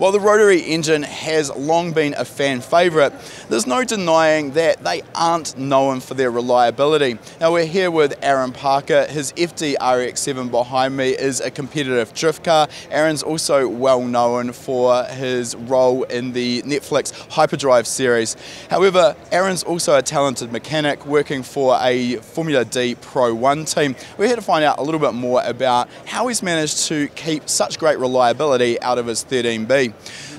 While the rotary engine has long been a fan favourite, there's no denying that they aren't known for their reliability. Now we're here with Aaron Parker. His FD RX7 behind me is a competitive drift car. Aaron's also well known for his role in the Netflix Hyperdrive series. However, Aaron's also a talented mechanic working for a Formula D Pro 1 team. We're here to find out a little bit more about how he's managed to keep such great reliability out of his 13B.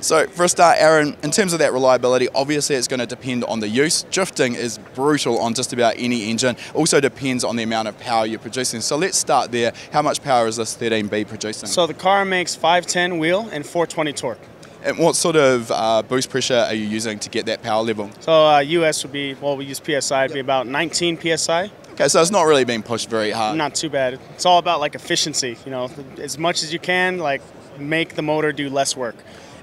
So for a start, Aaron, in terms of that reliability, obviously it's going to depend on the use. Drifting is brutal on just about any engine. Also depends on the amount of power you're producing. So let's start there. How much power is this 13B producing? So the car makes 510 wheel and 420 torque. And what sort of uh, boost pressure are you using to get that power level? So uh, US would be, well, we use PSI, it'd be about 19 PSI. Okay, so it's not really being pushed very hard. Not too bad. It's all about like efficiency, you know, as much as you can, like make the motor do less work.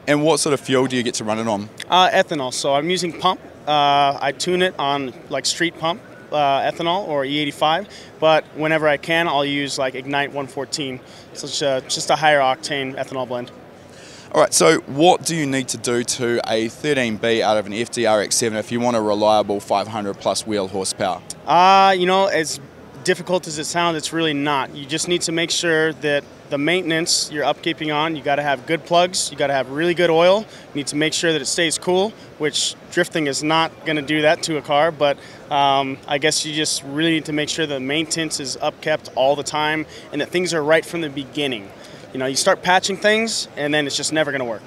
And what sort of fuel do you get to run it on? Uh, ethanol. So I'm using pump. Uh, I tune it on like street pump uh, ethanol or E85, but whenever I can, I'll use like Ignite 114. So it's uh, just a higher octane ethanol blend. All right, so what do you need to do to a 13B out of an FDRX7 if you want a reliable 500 plus wheel horsepower? Uh, you know, as difficult as it sounds, it's really not. You just need to make sure that the maintenance you're upkeeping on, you got to have good plugs, you got to have really good oil. You need to make sure that it stays cool, which drifting is not going to do that to a car. But um, I guess you just really need to make sure the maintenance is upkept all the time and that things are right from the beginning. You know, you start patching things and then it's just never going to work.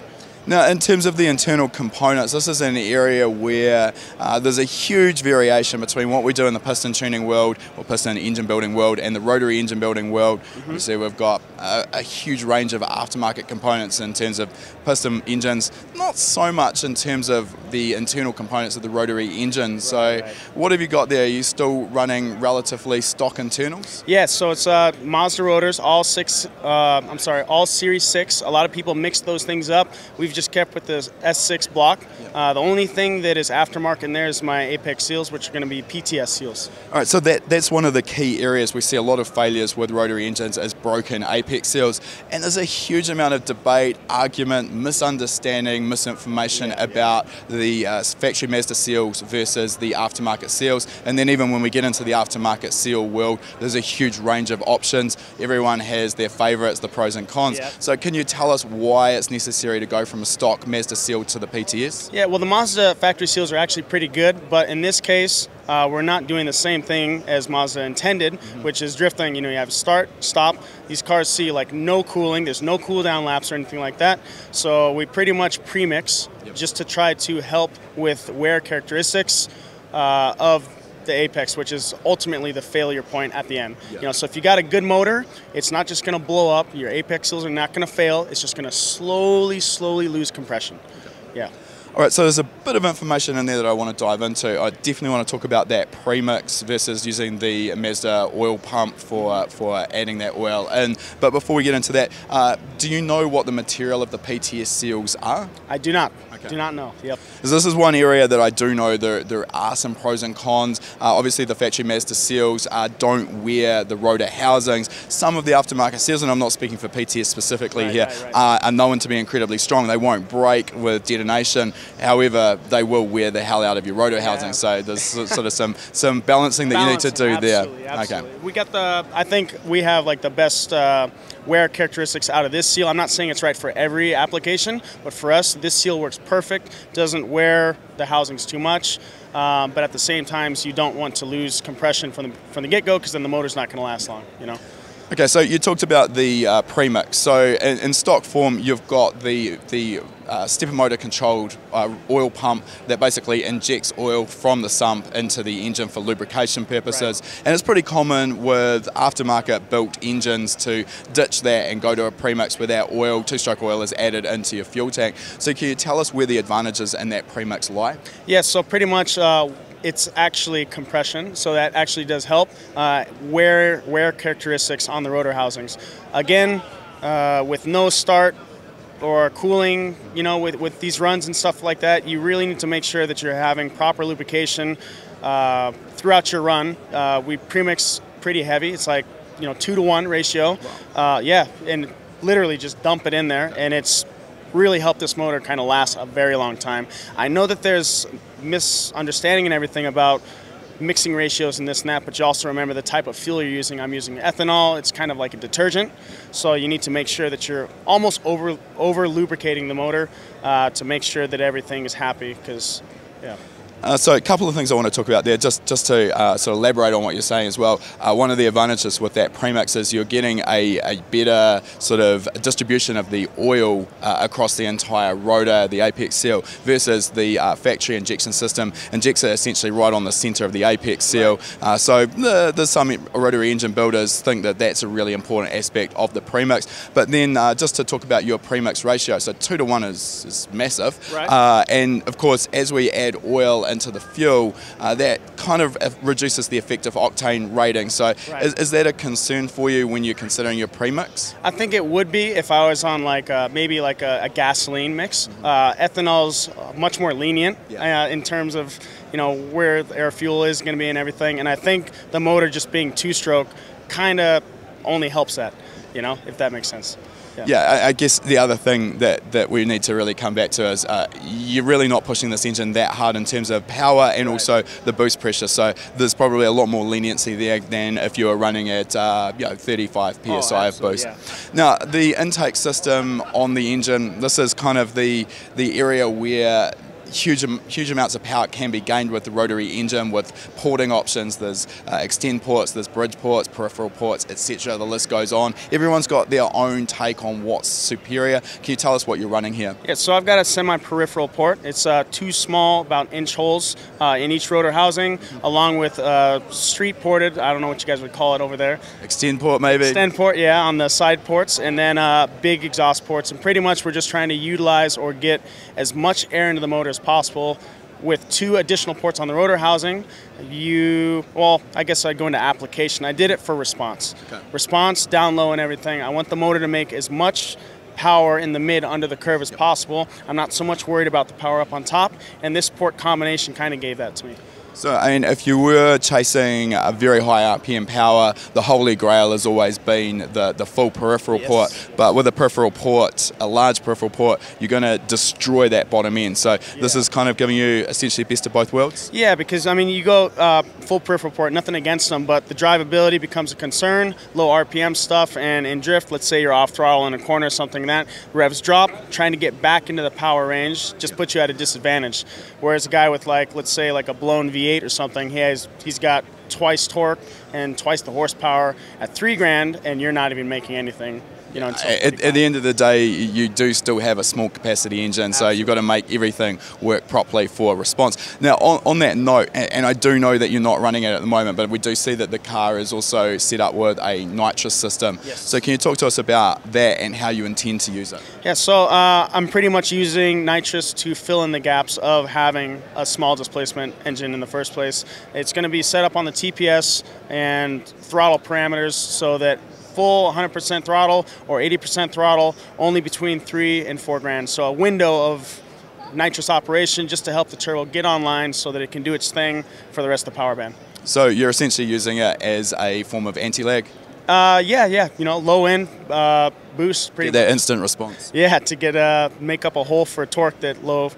Now, in terms of the internal components, this is an area where uh, there's a huge variation between what we do in the piston tuning world or piston engine building world and the rotary engine building world. You see, we've got a, a, huge range of aftermarket components in terms of piston engines, not so much in terms of the internal components of the rotary engine. Right, so, right. what have you got there? Are you still running relatively stock internals? Yes, yeah, so it's uh, Mazda rotors, all six, uh, I'm sorry, all Series 6. A lot of people mix those things up. We've just kept with the S6 block. Uh, the only thing that is aftermarket in there is my Apex seals, which are going to be PTS seals. All right, so that, that's one of the key areas. We see a lot of failures with rotary engines as broken Apex seals, and there's a huge amount of debate, argument, misunderstanding, misinformation yeah, about yeah. the uh, factory Mazda seals versus the aftermarket seals. And then even when we get into the aftermarket seal world, there's a huge range of options. Everyone has their favorites, the pros and cons. Yeah. So can you tell us why it's necessary to go from a stock Mazda seal to the PTS? Yeah, well, the Mazda factory seals are actually pretty good, but in this case, uh, we're not doing the same thing as Mazda intended, mm-hmm. which is drifting. You know, you have start, stop. These cars see like no cooling. There's no cool down laps or anything like that. So we pretty much premix yep. just to try to help with wear characteristics uh, of the apex, which is ultimately the failure point at the end. Yeah. You know, so if you got a good motor, it's not just going to blow up. Your apex seals are not going to fail. It's just going to slowly, slowly lose compression. Okay. Yeah. All right, so there's a bit of information in there that I want to dive into. I definitely want to talk about that premix versus using the Mazda oil pump for for adding that oil in. But before we get into that, uh, do you know what the material of the PTS seals are? I do not. Okay. Do not know. Yep. This is one area that I do know there, there are some pros and cons. Uh, obviously, the factory Mazda seals uh, don't wear the rotor housings. Some of the aftermarket seals, and I'm not speaking for PTS specifically right, here, right, right. are known to be incredibly strong. They won't break with detonation. However, they will wear the hell out of your rotor yeah. housing. So there's sort of some some balancing that balancing, you need to do absolutely, there. Absolutely. Okay. We got the. I think we have like the best. Wear characteristics out of this seal. I'm not saying it's right for every application, but for us, this seal works perfect. Doesn't wear the housings too much, um, but at the same time, so you don't want to lose compression from the from the get-go because then the motor's not going to last long. You know. Okay, so you talked about the uh, premix. So in, in, stock form, you've got the the uh, stepper motor controlled uh, oil pump that basically injects oil from the sump into the engine for lubrication purposes. Right. And it's pretty common with aftermarket built engines to ditch that and go to a premix where that oil, two-stroke oil, is added into your fuel tank. So can you tell us where the advantages in that premix lie? Yes, yeah, so pretty much uh, it's actually compression, so that actually does help. Uh, wear, wear characteristics on the rotor housings. Again, uh, with no start or cooling, you know, with, with these runs and stuff like that, you really need to make sure that you're having proper lubrication uh, throughout your run. Uh, we premix pretty heavy. It's like, you know, two to one ratio. Uh, yeah, and literally just dump it in there, and it's really help this motor kind of last a very long time. I know that there's misunderstanding and everything about mixing ratios and this and that, but you also remember the type of fuel you're using. I'm using ethanol. It's kind of like a detergent, so you need to make sure that you're almost over over lubricating the motor uh, to make sure that everything is happy. Because, yeah. Uh, so a couple of things I want to talk about there, just just to uh, sort of elaborate on what you're saying as well. Uh, one of the advantages with that premix is you're getting a, a better sort of distribution of the oil uh, across the entire rotor, the apex seal, versus the uh, factory injection system. Injects it essentially right on the centre of the apex seal. Uh, so the, there's some rotary engine builders think that that's a really important aspect of the premix. But then just to talk about your premix ratio, so two to one is, is massive. Right. and of course, as we add oil into the fuel, uh, that kind of reduces the effective octane rating. So, right. is, is, that a concern for you when you're considering your premix? I think it would be if I was on like a, maybe like a, a gasoline mix. Mm-hmm. Uh, ethanol's much more lenient yeah. uh, in terms of you know where air fuel is going to be and everything. And I think the motor just being two-stroke kind of only helps that. You know, if that makes sense. Yeah, yeah I, I, guess the other thing that, that we need to really come back to is uh, you're really not pushing this engine that hard in terms of power and right. also the boost pressure. So there's probably a lot more leniency there than if you were running at uh, you know 35 psi oh, of boost. Yeah. Now the intake system on the engine, this is kind of the the area where huge huge amounts of power can be gained with the rotary engine with porting options. There's uh, extend ports, there's bridge ports, peripheral ports, etc. The list goes on. Everyone's got their own take on what's superior. Can you tell us what you're running here? Yeah, so I've got a semi-peripheral port. It's uh, two small, about inch holes uh, in each rotor housing, mm-hmm. along with uh, street ported. I don't know what you guys would call it over there. Extend port, maybe. Extend port, yeah, on the side ports, and then uh, big exhaust ports. And pretty much we're just trying to utilize or get as much air into the motor as possible with two additional ports on the rotor housing. You, well, I guess I'd go into application. I did it for response. Okay. Response, down low, and everything. I want the motor to make as much power in the mid under the curve as yep. possible. I'm not so much worried about the power up on top, and this port combination kind of gave that to me. So, I mean, if you were chasing a very high RPM power, the holy grail has always been the, the full peripheral yes. port. But with a peripheral port, a large peripheral port, you're going to destroy that bottom end. So, yeah. this is kind of giving you essentially best of both worlds? Yeah, because, I mean, you go uh, full peripheral port, nothing against them, but the drivability becomes a concern, low RPM stuff, and in drift, let's say you're off throttle in a corner or something like that, revs drop, trying to get back into the power range just puts you at a disadvantage. Whereas a guy with, like, let's say, like a blown V8 or something, he has he's got twice torque and twice the horsepower at three grand, and you're not even making anything you know, at, at, the end of the day, you do still have a small capacity engine, Absolutely. so you've got to make everything work properly for response. Now, on, on that note, and I do know that you're not running it at the moment, but we do see that the car is also set up with a nitrous system. Yes. So, can you talk to us about that and how you intend to use it? Yeah, so uh, I'm pretty much using nitrous to fill in the gaps of having a small displacement engine in the first place. It's going to be set up on the TPS and throttle parameters so that full 100% throttle or 80% throttle, only between three and four grand. So a window of nitrous operation just to help the turbo get online so that it can do its thing for the rest of the power band. So you're essentially using it as a form of anti-lag? Uh, yeah, yeah. You know, low end uh, boost. Pretty get that instant response. Yeah, to get uh, make up a hole for torque that low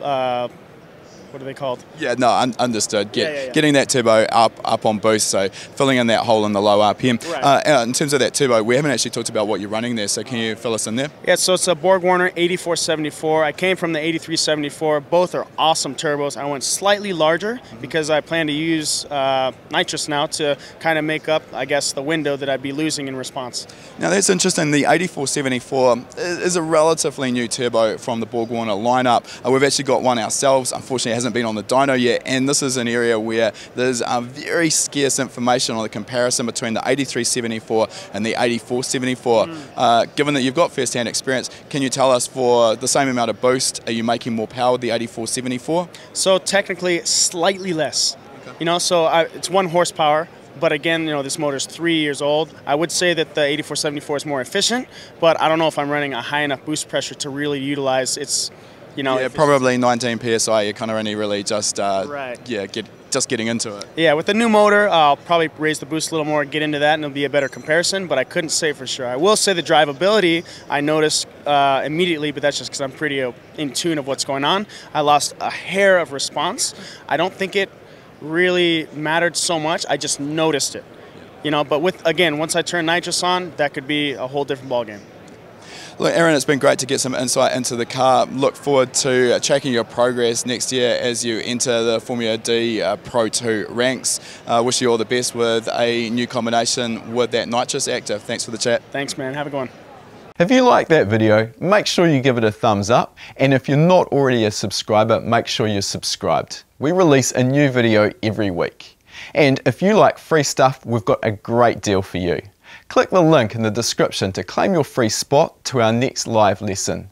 uh, what are they called? Yeah, no, un- understood. Get, yeah, yeah, yeah. Getting that turbo up up on boost, so filling in that hole in the low RPM. Right. Uh, in terms of that turbo, we haven't actually talked about what you're running there, so can you fill us in there? Yeah, so it's a BorgWarner 8474. I came from the 8374. Both are awesome turbos. I went slightly larger mm-hmm. because I plan to use uh, nitrous now to kind of make up, I guess, the window that I'd be losing in response. Now that's interesting. The 8474 is a relatively new turbo from the BorgWarner lineup. Uh, we've actually got one ourselves. Unfortunately, hasn't been on the dyno yet, and this is an area where there's uh, very scarce information on the comparison between the 8374 and the 8474. Mm. Uh, given that you've got first-hand experience, can you tell us for the same amount of boost, are you making more power with the 8474? So technically, slightly less. Okay. You know, so I, it's one horsepower. But again, you know, this motor is three years old. I would say that the 8474 is more efficient, but I don't know if I'm running a high enough boost pressure to really utilize its you know, yeah, probably 19 psi. You're kind of only really just uh, right. yeah get just getting into it. Yeah, with the new motor, I'll probably raise the boost a little more, get into that, and it'll be a better comparison. But I couldn't say for sure. I will say the drivability I noticed uh, immediately, but that's just because I'm pretty uh, in tune of what's going on. I lost a hair of response. I don't think it really mattered so much. I just noticed it. You know, but with again, once I turn nitrous on, that could be a whole different ballgame. Look, Aaron, it's been great to get some insight into the car. Look forward to uh, tracking your progress next year as you enter the Formula D uh, Pro 2 ranks. Uh, wish you all the best with a new combination with that nitrous active. Thanks for the chat. Thanks, man. Have a good one. If you like that video, make sure you give it a thumbs up. And if you're not already a subscriber, make sure you're subscribed. We release a new video every week. And if you like free stuff, we've got a great deal for you. Click the link in the description to claim your free spot to our next live lesson.